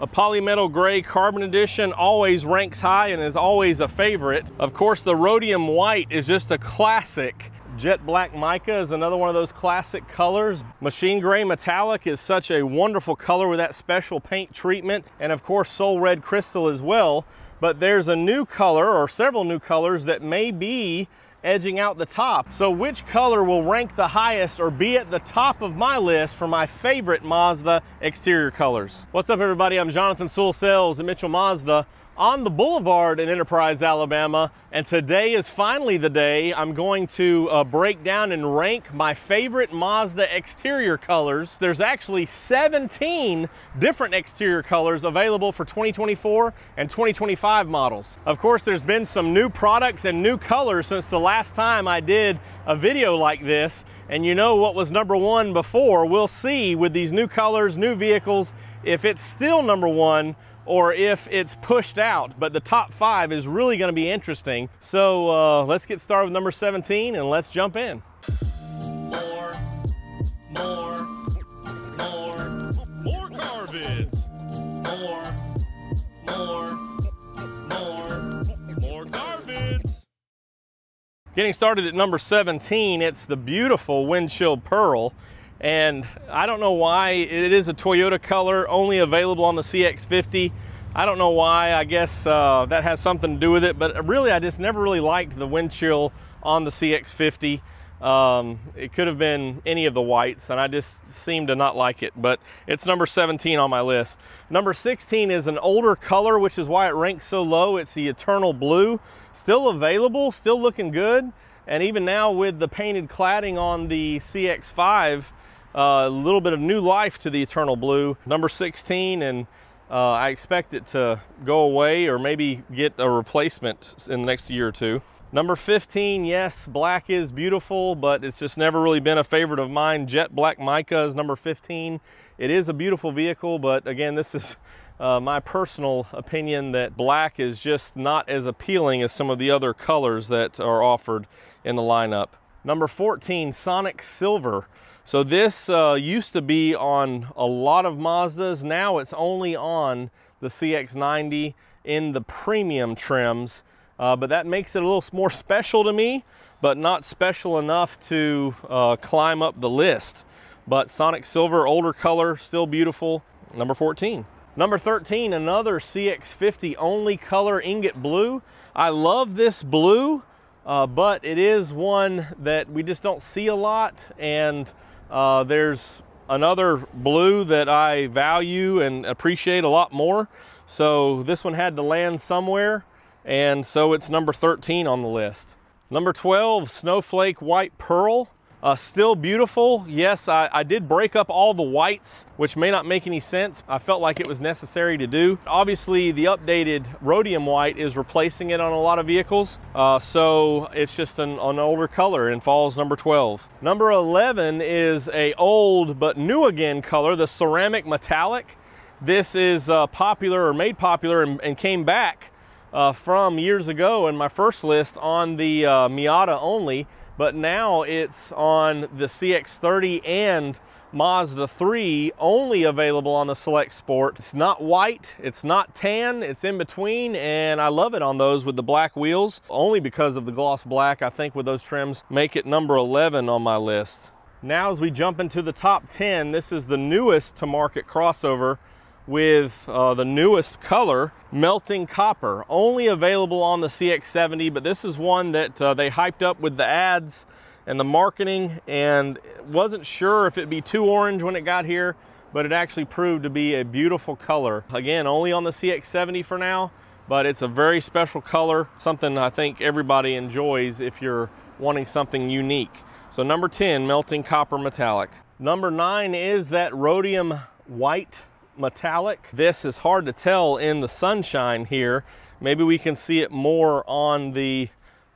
A polymetal gray carbon edition always ranks high and is always a favorite. Of course, the rhodium white is just a classic. Jet black mica is another one of those classic colors. Machine gray metallic is such a wonderful color with that special paint treatment. And of course, soul red crystal as well. But there's a new color or several new colors that may be edging out the top. So which color will rank the highest or be at the top of my list for my favorite Mazda exterior colors? What's up everybody? I'm Jonathan Sewell Sells at Mitchell Mazda on the boulevard in Enterprise, Alabama. And today is finally the day I'm going to uh, break down and rank my favorite Mazda exterior colors. There's actually 17 different exterior colors available for 2024 and 2025 models. Of course, there's been some new products and new colors since the last time I did a video like this. And you know what was number one before. We'll see with these new colors, new vehicles, if it's still number one or if it's pushed out. But the top five is really gonna be interesting. So uh, let's get started with number 17 and let's jump in. More, more, more, more. More, more, more, more car. Getting started at number 17, it's the beautiful Windchill pearl. And I don't know why it is a Toyota color, only available on the CX50. I don't know why, I guess uh, that has something to do with it, but really I just never really liked the Windchill on the CX50. Um, it could have been any of the whites, and I just seem to not like it, but it's number 17 on my list. Number 16 is an older color, which is why it ranks so low. It's the Eternal Blue. Still available, still looking good, and even now with the painted cladding on the CX5, a little bit of new life to the Eternal Blue. Number 16, and uh, I expect it to go away or maybe get a replacement in the next year or two. Number 15, yes, black is beautiful, but it's just never really been a favorite of mine. Jet Black Mica is number 15. It is a beautiful vehicle, but again, this is uh, my personal opinion that black is just not as appealing as some of the other colors that are offered in the lineup. Number 14, Sonic Silver. So this uh, used to be on a lot of Mazdas. Now it's only on the CX90 in the premium trims. Uh, but that makes it a little more special to me, but not special enough to uh, climb up the list. But Sonic Silver, older color, still beautiful. Number 14. Number 13, another CX50 only color ingot blue. I love this blue uh, but it is one that we just don't see a lot and uh, there's another blue that I value and appreciate a lot more so this one had to land somewhere and so it's number 13 on the list. Number 12 Snowflake White Pearl uh, still beautiful. Yes, I, I, did break up all the whites, which may not make any sense. I felt like it was necessary to do. Obviously, the updated rhodium white is replacing it on a lot of vehicles. Uh, so it's just an, an, older color and falls number 12. Number 11 is a old but new again color, the ceramic metallic. This is uh, popular or made popular and, and came back uh, from years ago in my first list on the uh, Miata only but now it's on the CX-30 and Mazda 3 only available on the Select Sport. It's not white, it's not tan, it's in between and I love it on those with the black wheels only because of the gloss black I think with those trims make it number 11 on my list. Now as we jump into the top 10, this is the newest to market crossover with uh, the newest color, Melting Copper. Only available on the CX-70, but this is one that uh, they hyped up with the ads and the marketing and wasn't sure if it'd be too orange when it got here, but it actually proved to be a beautiful color. Again, only on the CX-70 for now, but it's a very special color, something I think everybody enjoys if you're wanting something unique. So number 10, Melting Copper Metallic. Number nine is that rhodium white metallic. This is hard to tell in the sunshine here. Maybe we can see it more on the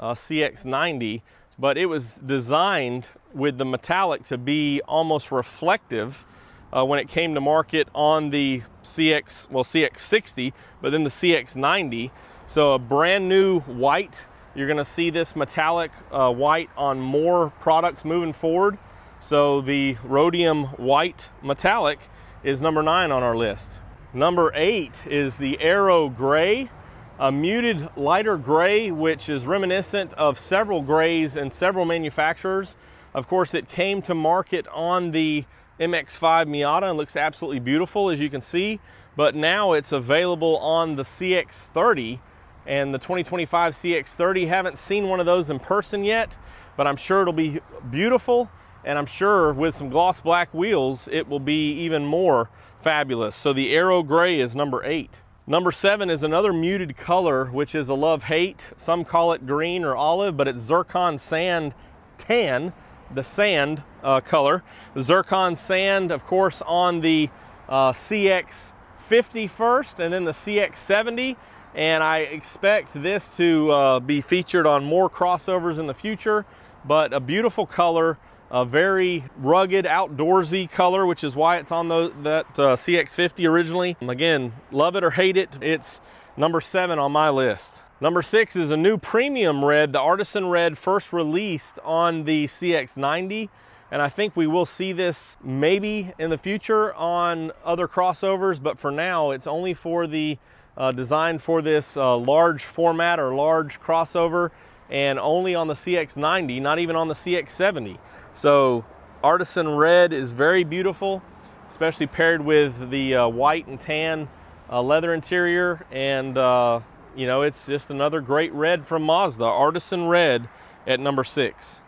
uh, CX90, but it was designed with the metallic to be almost reflective uh, when it came to market on the CX, well, CX60, but then the CX90. So a brand new white. You're gonna see this metallic uh, white on more products moving forward. So the rhodium white metallic is number nine on our list. Number eight is the Aero Gray, a muted lighter gray, which is reminiscent of several grays and several manufacturers. Of course, it came to market on the MX-5 Miata and looks absolutely beautiful, as you can see, but now it's available on the CX-30 and the 2025 CX-30. Haven't seen one of those in person yet, but I'm sure it'll be beautiful and I'm sure with some gloss black wheels, it will be even more fabulous. So the Aero Gray is number eight. Number seven is another muted color, which is a love-hate. Some call it green or olive, but it's Zircon Sand Tan, the sand uh, color. Zircon Sand, of course, on the uh, CX50 first, and then the CX70. And I expect this to uh, be featured on more crossovers in the future, but a beautiful color, a very rugged, outdoorsy color, which is why it's on the, that uh, CX50 originally. Again, love it or hate it, it's number seven on my list. Number six is a new premium red, the Artisan Red first released on the CX90. And I think we will see this maybe in the future on other crossovers, but for now it's only for the uh, for this uh, large format or large crossover and only on the CX90, not even on the CX70. So Artisan Red is very beautiful, especially paired with the uh, white and tan uh, leather interior. And, uh, you know, it's just another great red from Mazda, Artisan Red at number six.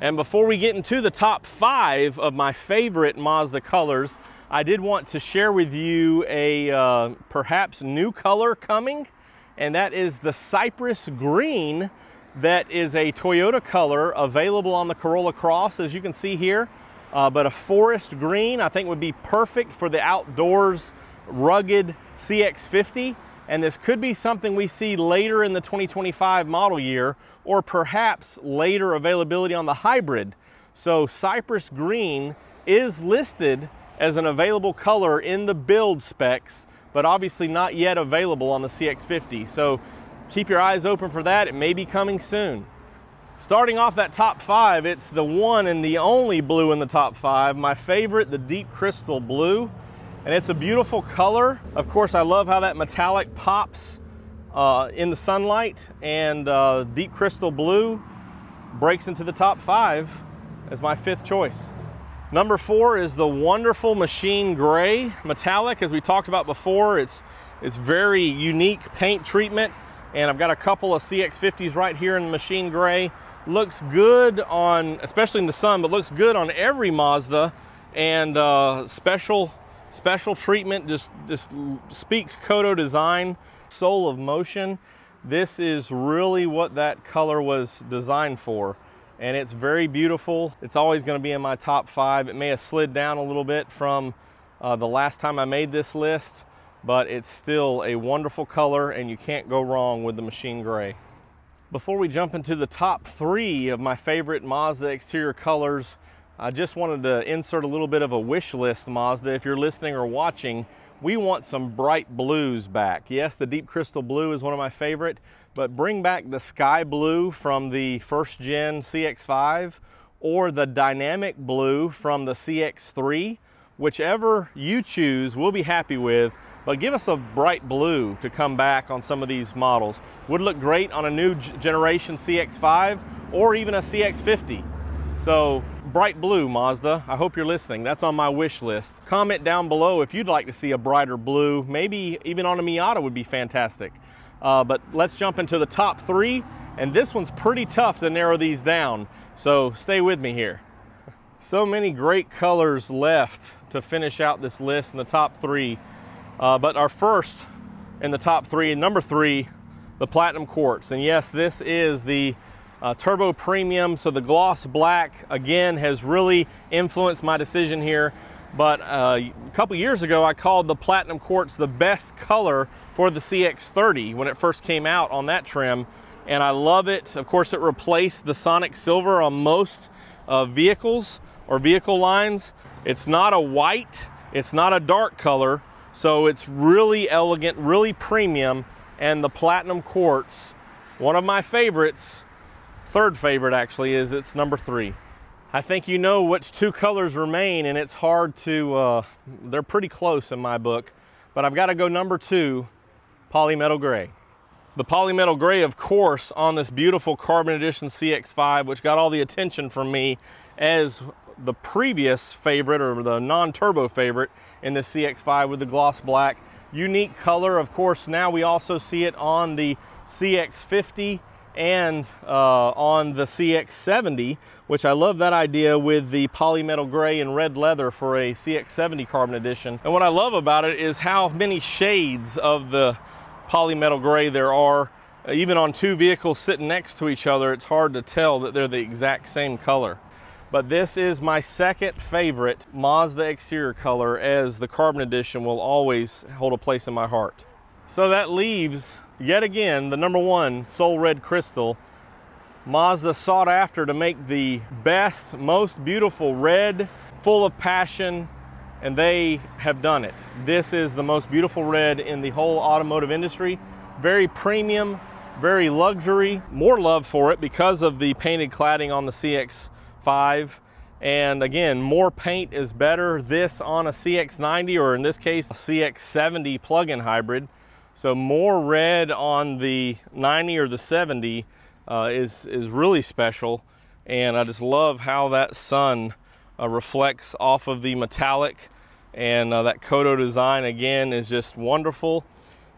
And before we get into the top five of my favorite Mazda colors, I did want to share with you a uh, perhaps new color coming, and that is the Cypress Green that is a Toyota color available on the Corolla Cross, as you can see here. Uh, but a forest green, I think would be perfect for the outdoors rugged CX50. And this could be something we see later in the 2025 model year, or perhaps later availability on the hybrid. So Cypress Green is listed as an available color in the build specs, but obviously not yet available on the CX50. So keep your eyes open for that. It may be coming soon. Starting off that top five, it's the one and the only blue in the top five. My favorite, the deep crystal blue. And it's a beautiful color. Of course, I love how that metallic pops uh, in the sunlight and uh, deep crystal blue breaks into the top five as my fifth choice. Number four is the wonderful machine gray metallic. As we talked about before, it's, it's very unique paint treatment and I've got a couple of CX50s right here in machine gray. Looks good on, especially in the sun, but looks good on every Mazda. And uh, special, special treatment just, just speaks Kodo design, soul of motion. This is really what that color was designed for. And it's very beautiful. It's always gonna be in my top five. It may have slid down a little bit from uh, the last time I made this list, but it's still a wonderful color and you can't go wrong with the machine gray. Before we jump into the top three of my favorite Mazda exterior colors, I just wanted to insert a little bit of a wish list, Mazda. If you're listening or watching, we want some bright blues back. Yes, the deep crystal blue is one of my favorite, but bring back the sky blue from the first gen CX-5 or the dynamic blue from the CX-3. Whichever you choose, we'll be happy with but give us a bright blue to come back on some of these models. Would look great on a new generation CX-5 or even a CX-50. So bright blue, Mazda. I hope you're listening. That's on my wish list. Comment down below if you'd like to see a brighter blue. Maybe even on a Miata would be fantastic. Uh, but let's jump into the top three. And this one's pretty tough to narrow these down. So stay with me here. So many great colors left to finish out this list in the top three. Uh, but our first in the top three, and number three, the Platinum Quartz. And yes, this is the uh, Turbo Premium. So the gloss black, again, has really influenced my decision here. But uh, a couple years ago, I called the Platinum Quartz the best color for the CX-30 when it first came out on that trim. And I love it. Of course, it replaced the Sonic Silver on most uh, vehicles or vehicle lines. It's not a white, it's not a dark color, so it's really elegant, really premium, and the Platinum Quartz, one of my favorites, third favorite actually, is it's number three. I think you know which two colors remain, and it's hard to, uh, they're pretty close in my book. but I've got to go number two, Polymetal Gray. The Polymetal Gray, of course, on this beautiful Carbon Edition CX-5, which got all the attention from me as the previous favorite or the non-turbo favorite in the CX-5 with the gloss black. Unique color, of course, now we also see it on the CX-50 and uh, on the CX70, which I love that idea with the polymetal gray and red leather for a CX70 Carbon Edition. And what I love about it is how many shades of the polymetal gray there are. Uh, even on two vehicles sitting next to each other, it's hard to tell that they're the exact same color. But this is my second favorite Mazda exterior color as the Carbon Edition will always hold a place in my heart. So that leaves yet again, the number one Soul Red Crystal. Mazda sought after to make the best, most beautiful red, full of passion, and they have done it. This is the most beautiful red in the whole automotive industry. Very premium, very luxury, more love for it because of the painted cladding on the CX-5. And again, more paint is better. This on a CX-90 or in this case, a CX-70 plug-in hybrid so more red on the 90 or the 70 uh, is, is really special. And I just love how that sun reflects off of the metallic. And uh, that Kodo design again is just wonderful.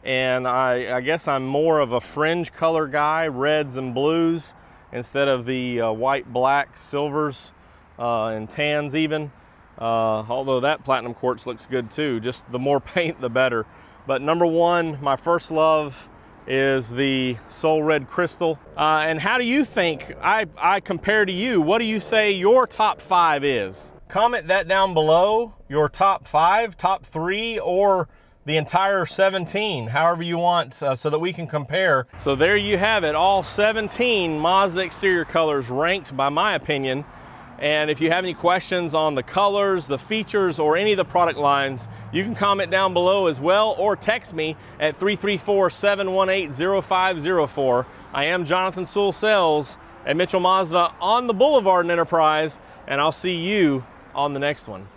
And I, I, guess I'm more of a fringe color guy, reds and blues, instead of the uh, white, black, silvers, uh, and tans even. Uh, although that platinum quartz looks good too. Just the more paint, the better. But number one, my first love is the Soul Red Crystal. Uh, and how do you think I, I compare to you? What do you say your top five is? Comment that down below, your top five, top three, or the entire 17, however you want, uh, so that we can compare. So there you have it, all 17 Mazda exterior colors ranked, by my opinion, and if you have any questions on the colors, the features, or any of the product lines, you can comment down below as well or text me at 334-718-0504. I am Jonathan Sewell Sells at Mitchell Mazda on the Boulevard in Enterprise, and I'll see you on the next one.